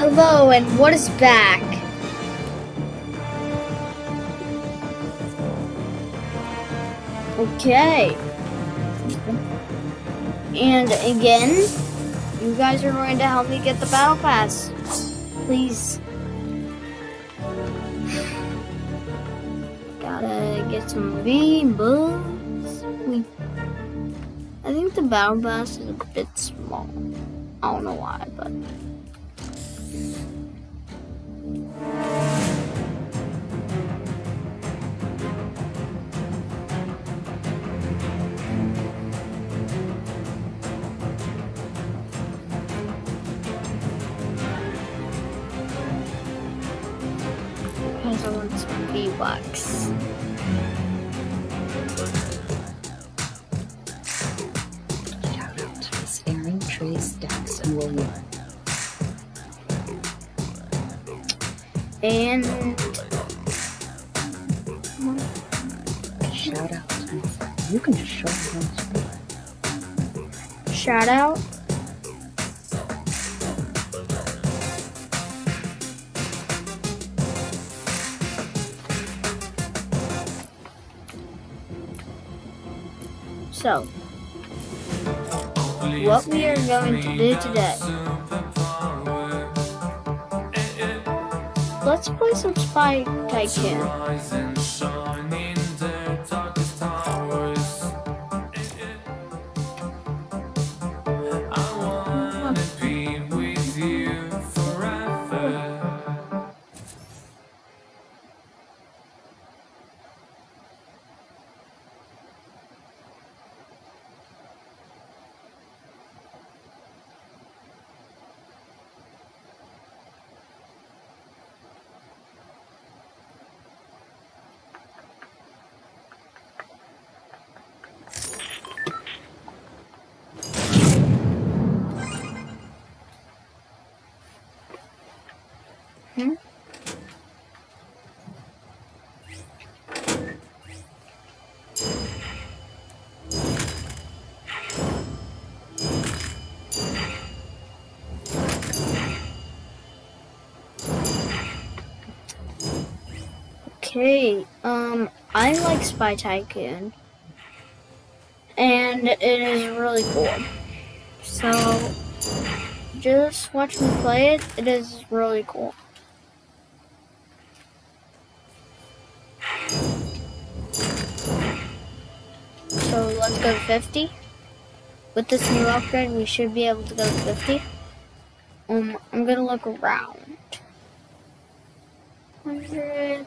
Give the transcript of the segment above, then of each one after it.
Hello, and what is back? Okay. And again, you guys are going to help me get the battle pass. Please. Gotta get some V-Bucks. I think the battle pass is a bit small. I don't know why, but... I want V-Bucks. Shout out to Miss Erin, Trace, and William. And Shout out to my friend. You can just show shout out. So, what we are going to do today. Let's play some Spy Tycoon. Hmm? Okay, um, I like Spy Tycoon. And it is really cool. So, just watch me play it. It is really cool. Let's go to 50. With this new upgrade, we should be able to go to 50. Um, I'm gonna look around. 100.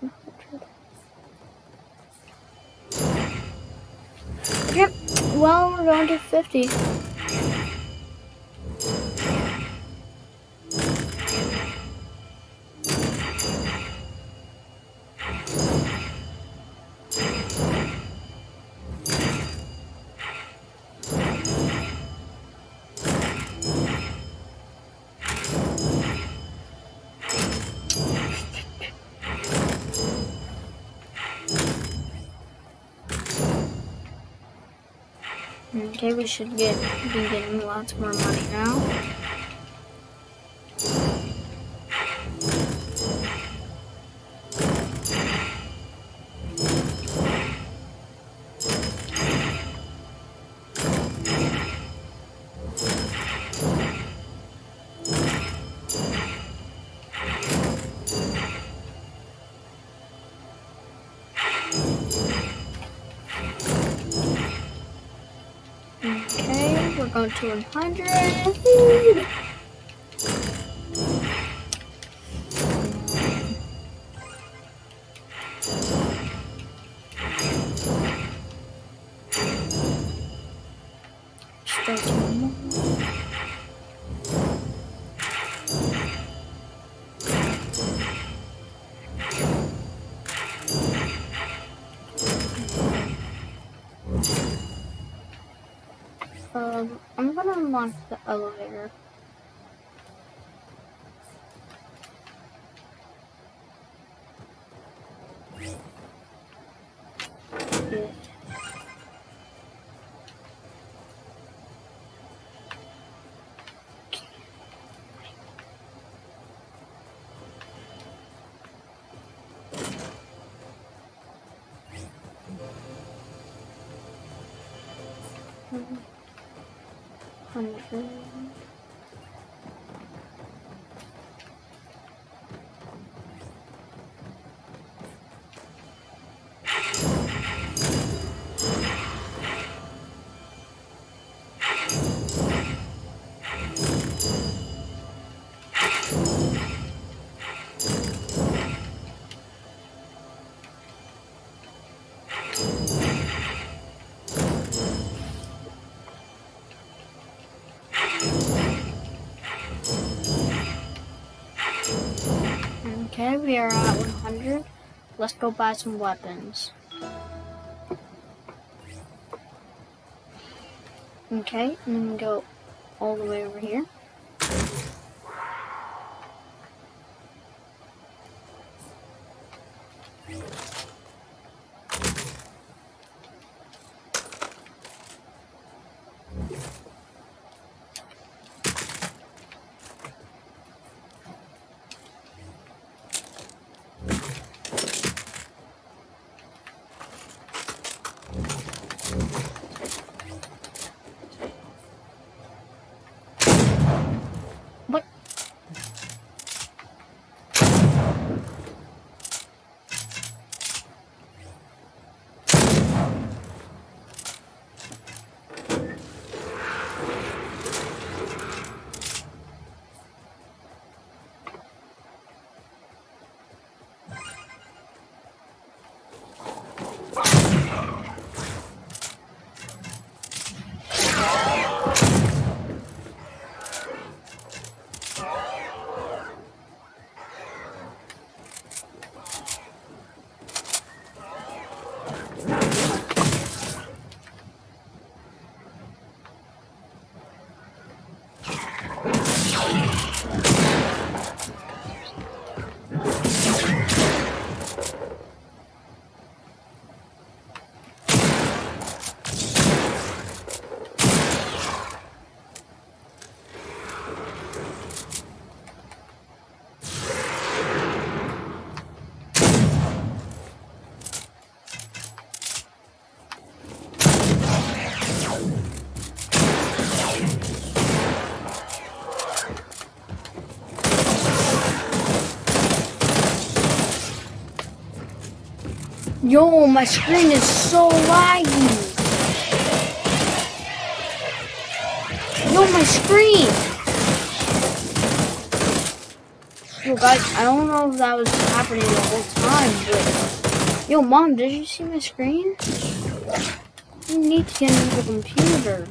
100. Yep. Well, we're going to 50. Okay, we should get be getting lots more money now. Going to 100. Start I'm, gonna launch the elevator. Mm-hmm hundred. Okay, we are at 100. Let's go buy some weapons. Okay, and then go all the way over here. Yo, my screen is so laggy. Yo, my screen. Yo, guys, I don't know if that was happening the whole time, but yo, mom, did you see my screen? I need to get into the computer.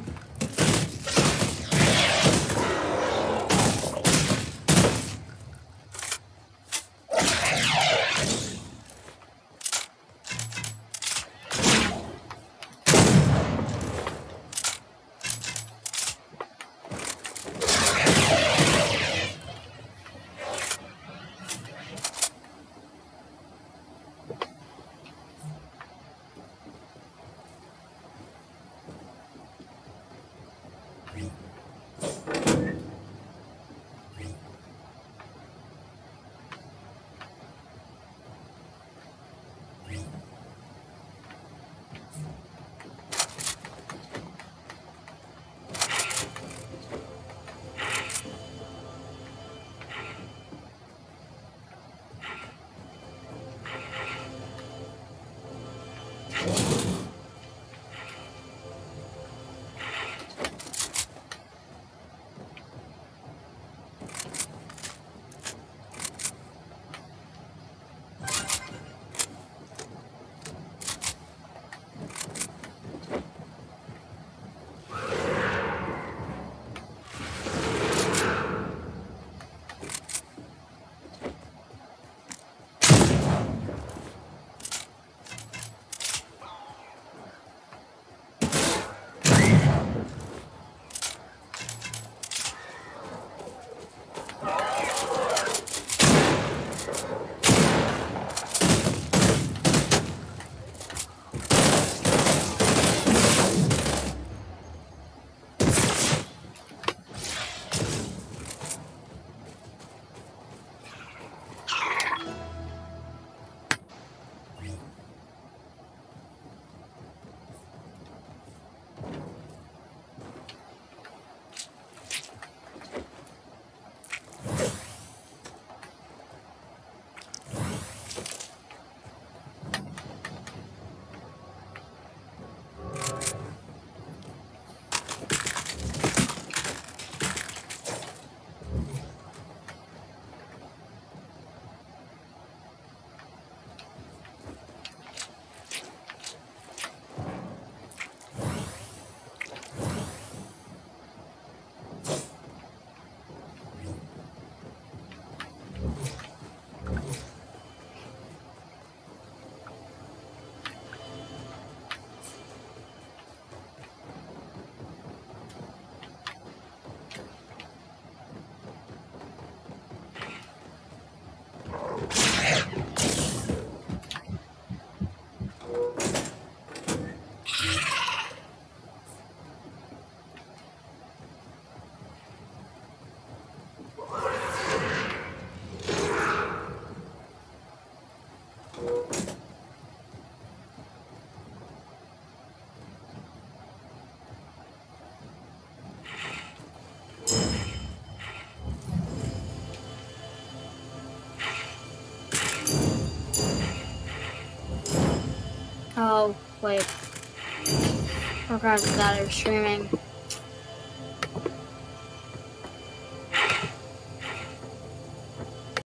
Wait. I forgot that I was streaming.